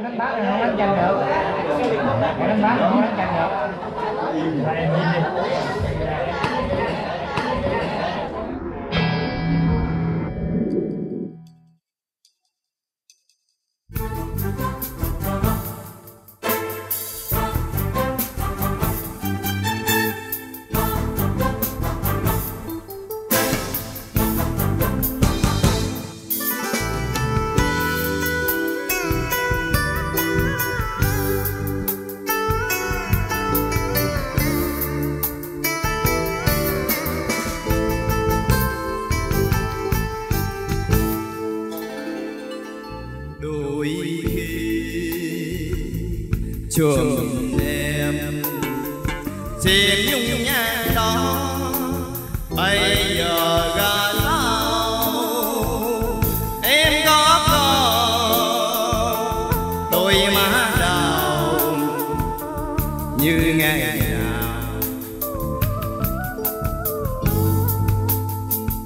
đánh bát này không đánh tranh được. Cái đánh bát không đánh tranh được. Trường. Em xin nhung nhã đó, bây giờ ra sao em có còn đôi má đào. Như ngày nào.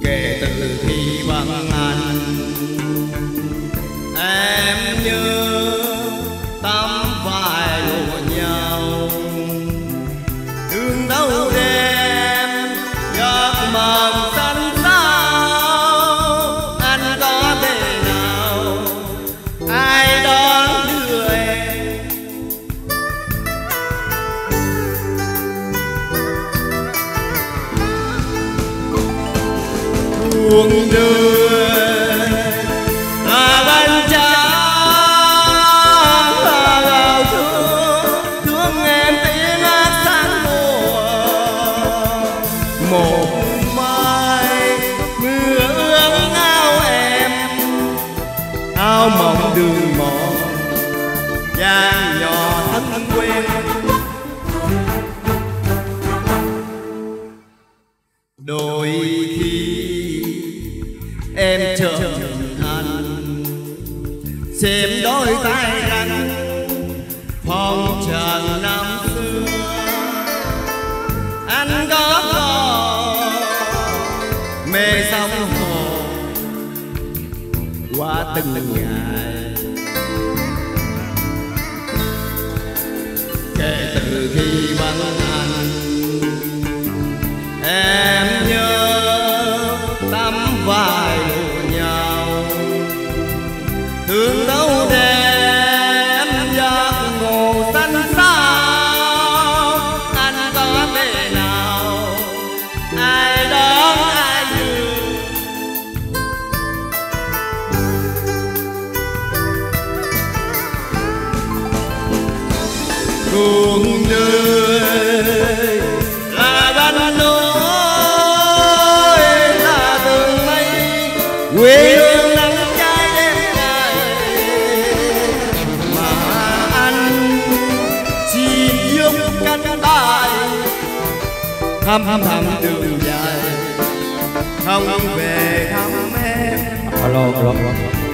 Kể từ khi bằng anh, em cuộc đời. Là ban cha là thương thương em tiếng hát sáng mùa. Một mai mưa ướt áo em áo mộng đường mòn. Gian nhỏ thân quen xem đôi tay anh phong trần năm xưa. Anh có còn mê sông hồ, qua từng ngày. Kể từ khi bằng xuống nơi. Là bánh nỗi là đường mây, quê hương nắng cháy đêm ngày mà anh chỉ giúp căn bài thăm thăm đường dài. Không về thăm em. Alo alo alo.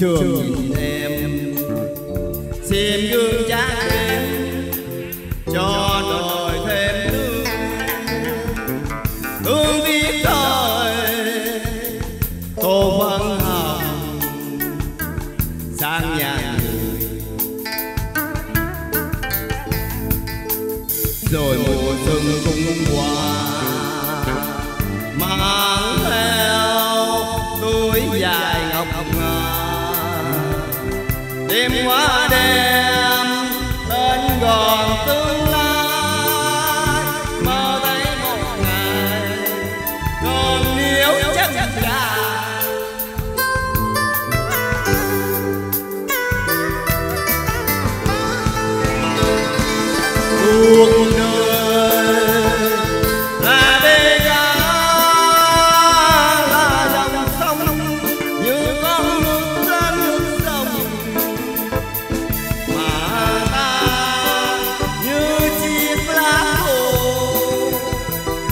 Trường nhìn em. Xem gương cha em cho đời thêm thương thương tiếc đời tô văn hồng sang nhà người. Rồi mùa xuân cũng qua mang theo túi dài ngọc đêm qua đêm tên gòn tương lai. Mơ thấy một ngày, còn nếu chắc chắn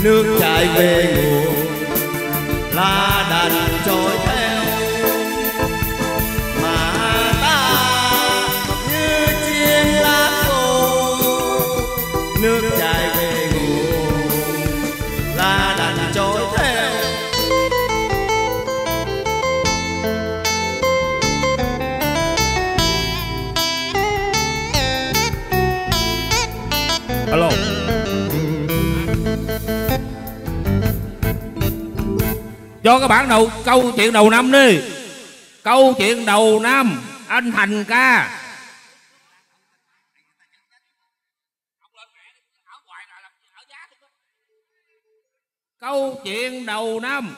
nước chảy về nguồn. Cho các bạn đầu, câu chuyện đầu năm đi. Câu chuyện đầu năm, anh thành ca. Câu chuyện đầu năm.